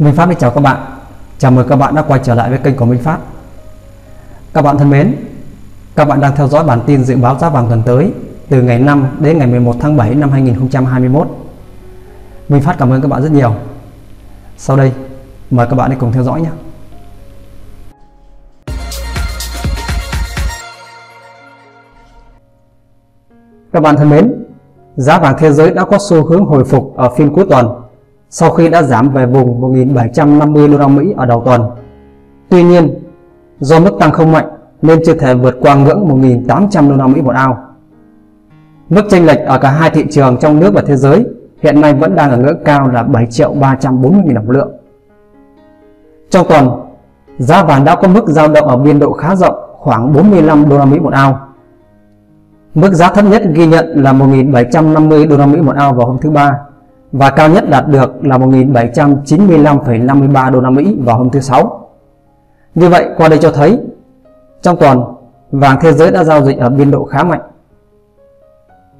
Minh Phát xin chào các bạn. Chào mừng các bạn đã quay trở lại với kênh của Minh Phát. Các bạn thân mến, các bạn đang theo dõi bản tin dự báo giá vàng tuần tới từ ngày 5 đến ngày 11 tháng 7 năm 2021. Minh Phát cảm ơn các bạn rất nhiều. Sau đây, mời các bạn đi cùng theo dõi nhé. Các bạn thân mến, giá vàng thế giới đã có xu hướng hồi phục ở phiên cuối tuần sau khi đã giảm về vùng 1.750 đô la Mỹ ở đầu tuần. Tuy nhiên, do mức tăng không mạnh nên chưa thể vượt qua ngưỡng 1.800 đô la Mỹ một ao. Mức chênh lệch ở cả hai thị trường trong nước và thế giới hiện nay vẫn đang ở ngưỡng cao là 7 triệu 340 000 đồng lượng. Trong tuần, giá vàng đã có mức dao động ở biên độ khá rộng khoảng 45 đô la Mỹ một ao. Mức giá thấp nhất ghi nhận là 1.750 đô la Mỹ một ao vào hôm thứ ba và cao nhất đạt được là 1.795,53 đô la Mỹ vào hôm thứ sáu. Như vậy qua đây cho thấy trong tuần vàng thế giới đã giao dịch ở biên độ khá mạnh.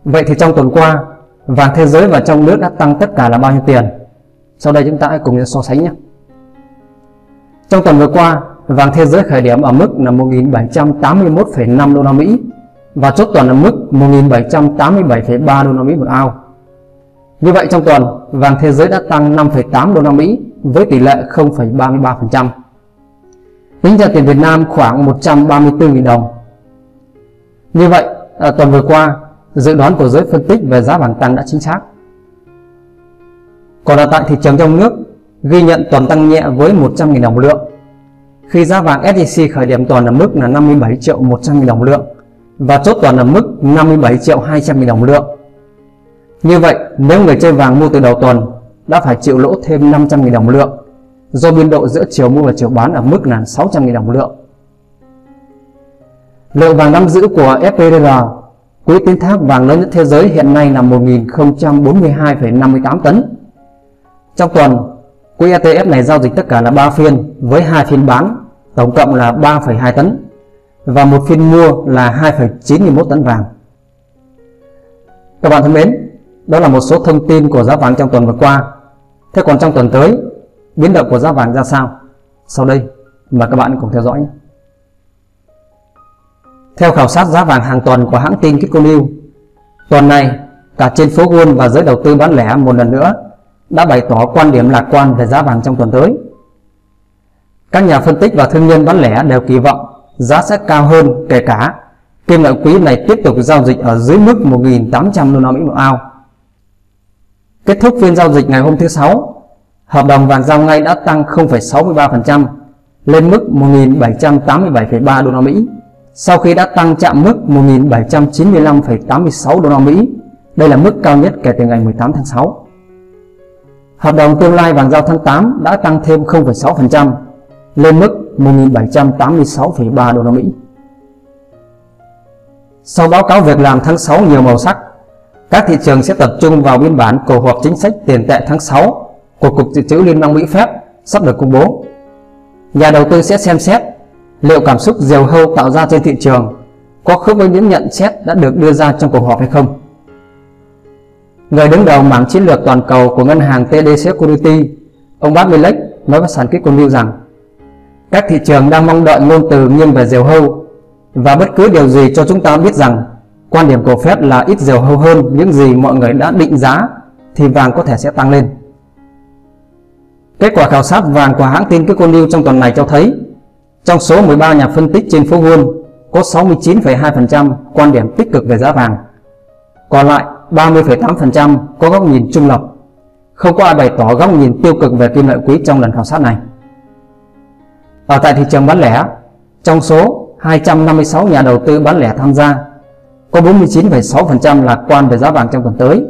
Vậy thì trong tuần qua vàng thế giới và trong nước đã tăng tất cả là bao nhiêu tiền? Sau đây chúng ta hãy cùng so sánh nhé. Trong tuần vừa qua, vàng thế giới khởi điểm ở mức là 1.781,5 đô la Mỹ và chốt tuần ở mức 1.787,3 đô la Mỹ một ao. Như vậy trong tuần, vàng thế giới đã tăng 5,8 đô la Mỹ với tỷ lệ 0,33%. Tính ra tiền Việt Nam khoảng 134.000 đồng. Như vậy, ở tuần vừa qua, dự đoán của giới phân tích về giá vàng tăng đã chính xác. Còn ở tại thị trường trong nước, ghi nhận tuần tăng nhẹ với 100.000 đồng lượng. Khi giá vàng SJC khởi điểm tuần ở mức là 57 triệu 100.000 đồng lượng và chốt tuần ở mức 57 triệu 200.000 đồng lượng. Như vậy, nếu người chơi vàng mua từ đầu tuần đã phải chịu lỗ thêm 500.000 đồng lượng do biên độ giữa chiều mua và chiều bán ở mức là 600.000 đồng lượng. Lượng vàng nắm giữ của FPDR, quỹ tín thác vàng lớn nhất thế giới hiện nay là 1.042,58 tấn. Trong tuần, quỹ ETF này giao dịch tất cả là 3 phiên với 2 phiên bán, tổng cộng là 3,2 tấn và một phiên mua là 2,91 tấn vàng. Các bạn thân mến, đó là một số thông tin của giá vàng trong tuần vừa qua. Thế còn trong tuần tới, biến động của giá vàng ra sao? Sau đây, mời các bạn cùng theo dõi nhé. Theo khảo sát giá vàng hàng tuần của hãng tin Kitco News, tuần này cả trên phố Wall và giới đầu tư bán lẻ một lần nữa đã bày tỏ quan điểm lạc quan về giá vàng trong tuần tới. Các nhà phân tích và thương nhân bán lẻ đều kỳ vọng giá sẽ cao hơn kể cả kim loại quý này tiếp tục giao dịch ở dưới mức 1.800 đô la Mỹ một ao Kết thúc phiên giao dịch ngày hôm thứ Sáu, hợp đồng vàng giao ngay đã tăng 0,63% lên mức 1.787,3 đô la Mỹ sau khi đã tăng chạm mức 1.795,86 đô la Mỹ. Đây là mức cao nhất kể từ ngày 18 tháng 6. Hợp đồng tương lai vàng giao tháng 8 đã tăng thêm 0,6% lên mức 1.786,3 đô la Mỹ. Sau báo cáo việc làm tháng 6 nhiều màu sắc, các thị trường sẽ tập trung vào biên bản cổ họp chính sách tiền tệ tháng 6 của Cục Dự trữ Liên bang Mỹ phép sắp được công bố. Nhà đầu tư sẽ xem xét liệu cảm xúc diều hâu tạo ra trên thị trường có khớp với những nhận xét đã được đưa ra trong cuộc họp hay không. Người đứng đầu mảng chiến lược toàn cầu của ngân hàng TD Security, ông Bart Milek nói với sản kích của New rằng các thị trường đang mong đợi ngôn từ nghiêng về diều hâu và bất cứ điều gì cho chúng ta biết rằng Quan điểm của Fed là ít dầu hâu hơn những gì mọi người đã định giá thì vàng có thể sẽ tăng lên. Kết quả khảo sát vàng của hãng tin Kiko News trong tuần này cho thấy trong số 13 nhà phân tích trên phố Wall có 69,2% quan điểm tích cực về giá vàng. Còn lại 30,8% có góc nhìn trung lập. Không có ai bày tỏ góc nhìn tiêu cực về kim loại quý trong lần khảo sát này. Ở tại thị trường bán lẻ, trong số 256 nhà đầu tư bán lẻ tham gia có 49,6% lạc quan về giá vàng trong tuần tới,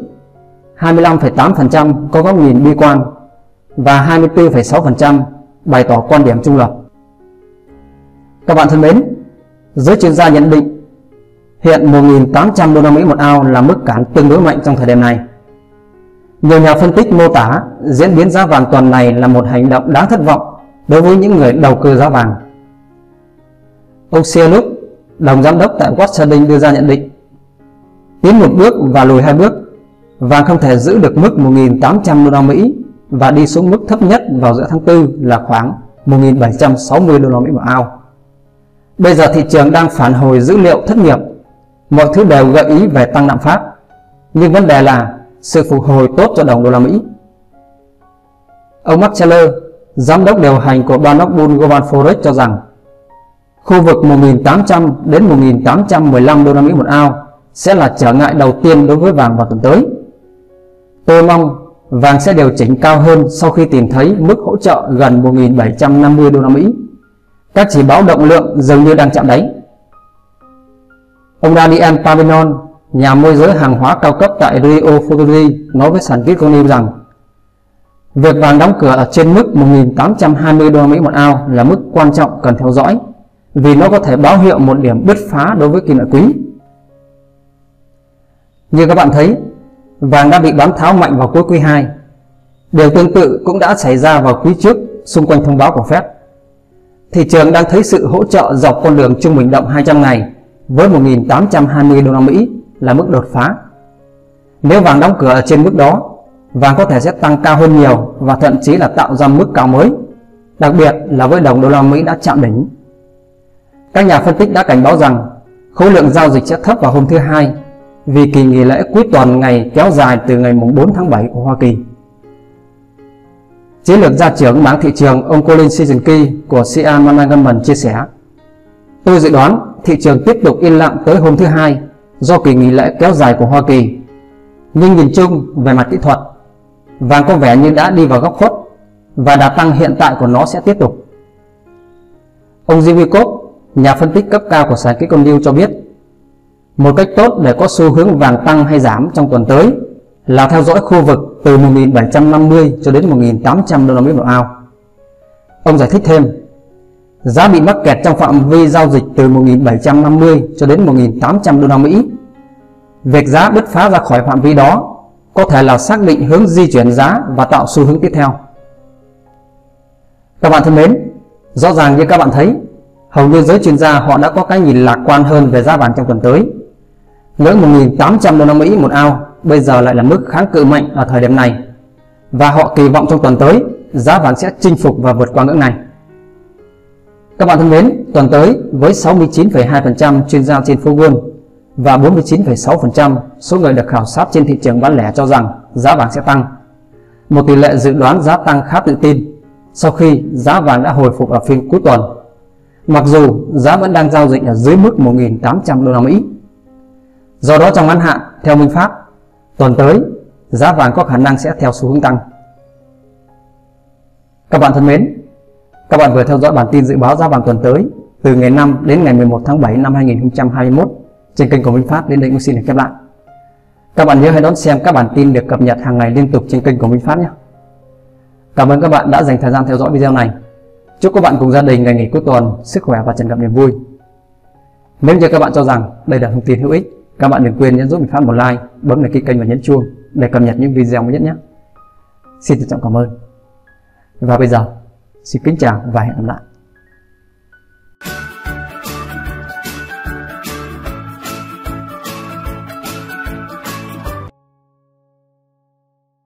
25,8% có góc nhìn bi quan và 24,6% bày tỏ quan điểm trung lập. Các bạn thân mến, giới chuyên gia nhận định hiện 1.800 đô la Mỹ một ao là mức cản tương đối mạnh trong thời điểm này. Nhiều nhà phân tích mô tả diễn biến giá vàng tuần này là một hành động đáng thất vọng đối với những người đầu cơ giá vàng. Ông Sialuk đồng giám đốc tại Watson đưa ra nhận định tiến một bước và lùi hai bước vàng không thể giữ được mức 1.800 đô la Mỹ và đi xuống mức thấp nhất vào giữa tháng 4 là khoảng 1.760 đô la Mỹ một ao. Bây giờ thị trường đang phản hồi dữ liệu thất nghiệp, mọi thứ đều gợi ý về tăng lạm phát. Nhưng vấn đề là sự phục hồi tốt cho đồng đô la Mỹ. Ông Mark Teller, giám đốc điều hành của Bannock Bull Global Forex cho rằng khu vực 1.800 đến 1.815 đô la Mỹ một ao sẽ là trở ngại đầu tiên đối với vàng vào tuần tới. Tôi mong vàng sẽ điều chỉnh cao hơn sau khi tìm thấy mức hỗ trợ gần 1.750 đô la Mỹ. Các chỉ báo động lượng dường như đang chạm đáy. Ông Daniel Pavinon, nhà môi giới hàng hóa cao cấp tại Rio Futuri nói với sản Kitco News rằng việc vàng đóng cửa ở trên mức 1.820 đô la Mỹ một ao là mức quan trọng cần theo dõi vì nó có thể báo hiệu một điểm bứt phá đối với kỳ nội quý. Như các bạn thấy, vàng đã bị bán tháo mạnh vào cuối quý 2. Điều tương tự cũng đã xảy ra vào quý trước xung quanh thông báo của Fed. Thị trường đang thấy sự hỗ trợ dọc con đường trung bình động 200 ngày với 1.820 đô la Mỹ là mức đột phá. Nếu vàng đóng cửa ở trên mức đó, vàng có thể sẽ tăng cao hơn nhiều và thậm chí là tạo ra mức cao mới, đặc biệt là với đồng đô la Mỹ đã chạm đỉnh. Các nhà phân tích đã cảnh báo rằng khối lượng giao dịch sẽ thấp vào hôm thứ hai vì kỳ nghỉ lễ cuối tuần ngày kéo dài từ ngày 4 tháng 7 của Hoa Kỳ. Chiến lược gia trưởng mảng thị trường ông Colin Sisonki của CA Management chia sẻ Tôi dự đoán thị trường tiếp tục yên lặng tới hôm thứ hai do kỳ nghỉ lễ kéo dài của Hoa Kỳ. Nhưng nhìn chung về mặt kỹ thuật, vàng có vẻ như đã đi vào góc khuất và đà tăng hiện tại của nó sẽ tiếp tục. Ông Jimmy nhà phân tích cấp cao của sàn kỹ cho biết một cách tốt để có xu hướng vàng tăng hay giảm trong tuần tới là theo dõi khu vực từ 1.750 cho đến 1.800 đô la Mỹ một ao. Ông giải thích thêm, giá bị mắc kẹt trong phạm vi giao dịch từ 1.750 cho đến 1.800 đô la Mỹ. Việc giá bứt phá ra khỏi phạm vi đó có thể là xác định hướng di chuyển giá và tạo xu hướng tiếp theo. Các bạn thân mến, rõ ràng như các bạn thấy, hầu như giới chuyên gia họ đã có cái nhìn lạc quan hơn về giá vàng trong tuần tới ngưỡng 1.800 đô la Mỹ một ao bây giờ lại là mức kháng cự mạnh ở thời điểm này và họ kỳ vọng trong tuần tới giá vàng sẽ chinh phục và vượt qua ngưỡng này. Các bạn thân mến, tuần tới với 69,2% chuyên gia trên phố Wall và 49,6% số người được khảo sát trên thị trường bán lẻ cho rằng giá vàng sẽ tăng. Một tỷ lệ dự đoán giá tăng khá tự tin sau khi giá vàng đã hồi phục ở phiên cuối tuần. Mặc dù giá vẫn đang giao dịch ở dưới mức 1.800 đô la Mỹ. Do đó trong ngắn hạn, theo Minh Pháp, tuần tới giá vàng có khả năng sẽ theo xu hướng tăng. Các bạn thân mến, các bạn vừa theo dõi bản tin dự báo giá vàng tuần tới từ ngày 5 đến ngày 11 tháng 7 năm 2021 trên kênh của Minh Phát đến đây cũng xin được khép lại. Các bạn nhớ hãy đón xem các bản tin được cập nhật hàng ngày liên tục trên kênh của Minh Phát nhé. Cảm ơn các bạn đã dành thời gian theo dõi video này. Chúc các bạn cùng gia đình ngày nghỉ cuối tuần sức khỏe và tràn ngập niềm vui. Nếu như các bạn cho rằng đây là thông tin hữu ích các bạn đừng quên nhấn giúp mình phát một like, bấm đăng ký kênh và nhấn chuông để cập nhật những video mới nhất nhé. Xin trân trọng cảm ơn. Và bây giờ, xin kính chào và hẹn gặp lại.